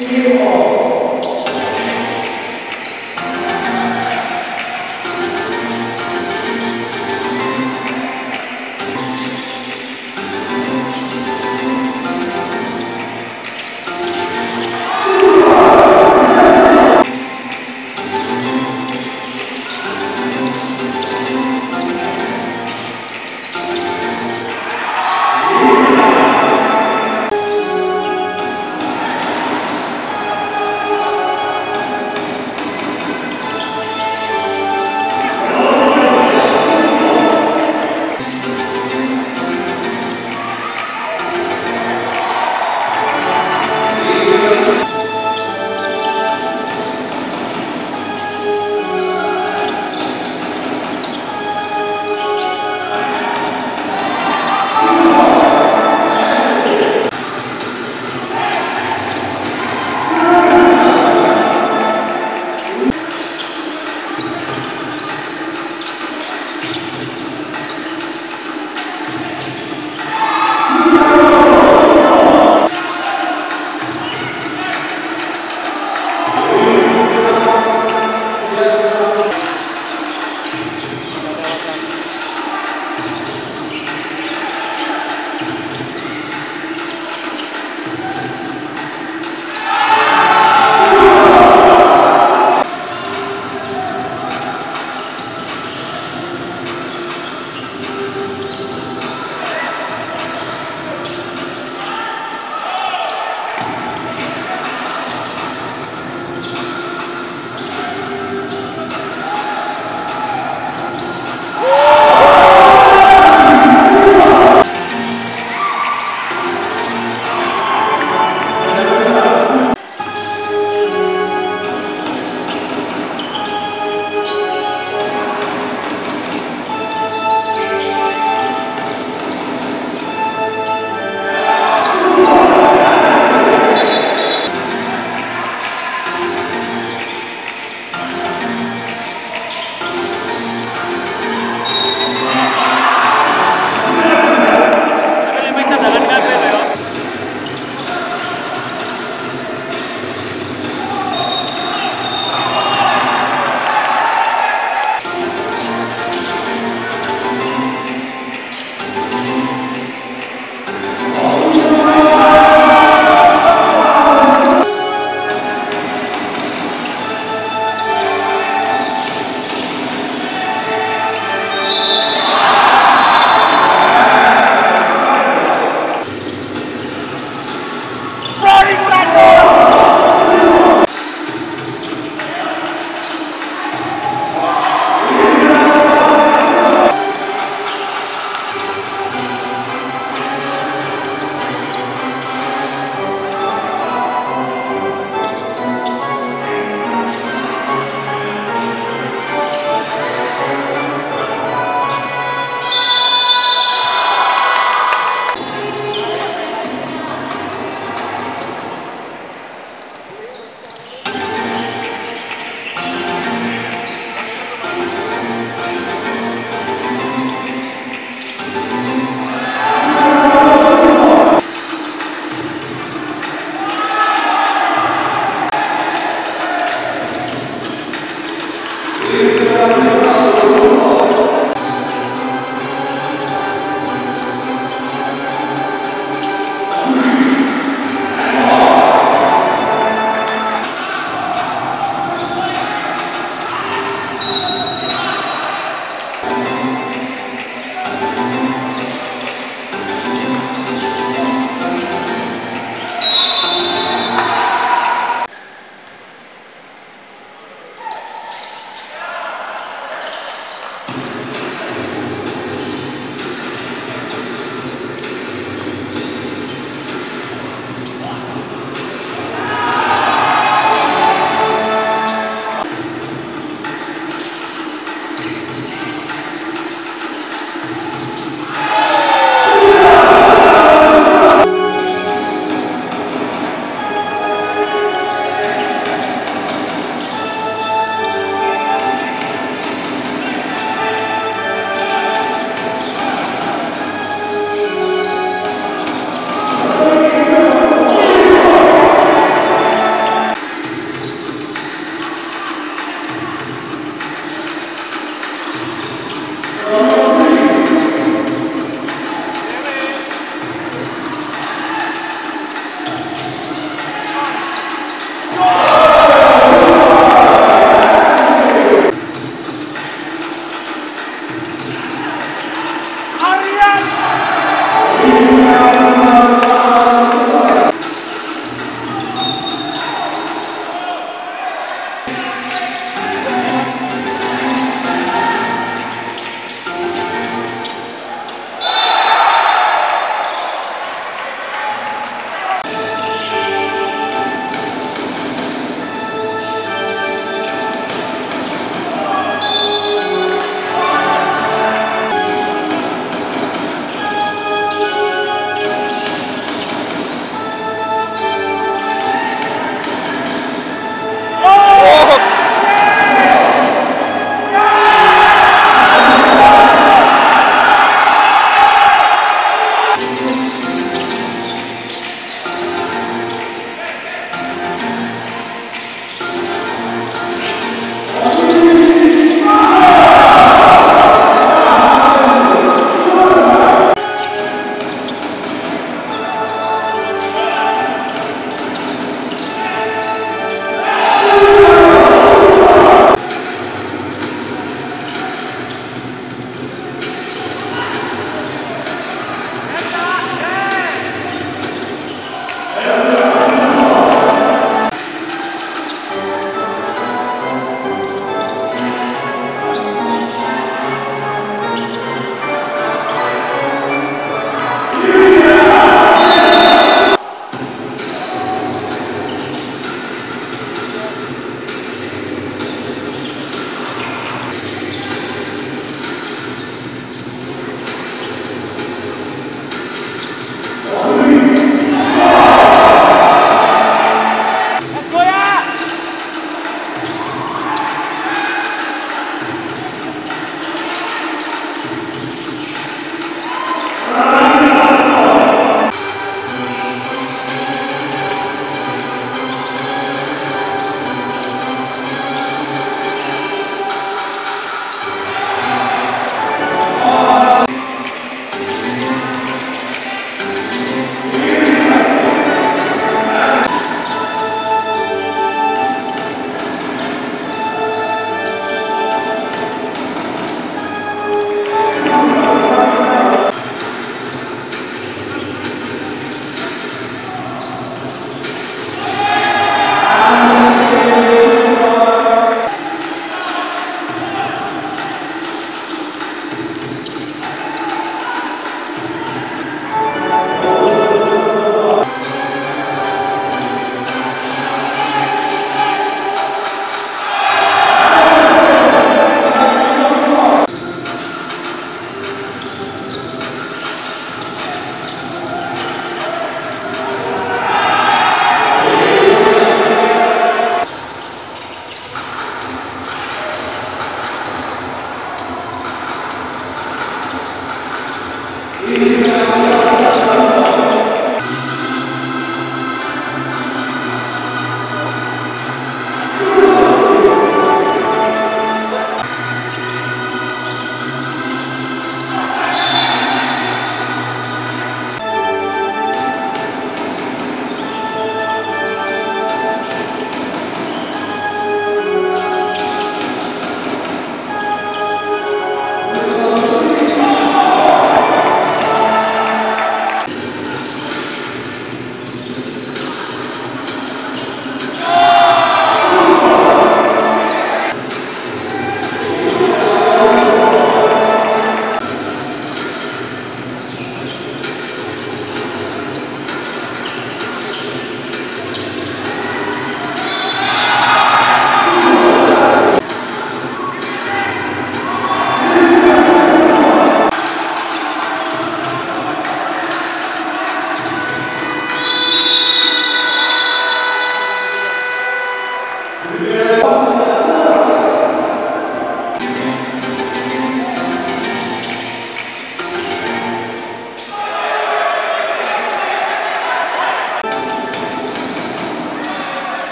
you Beautiful.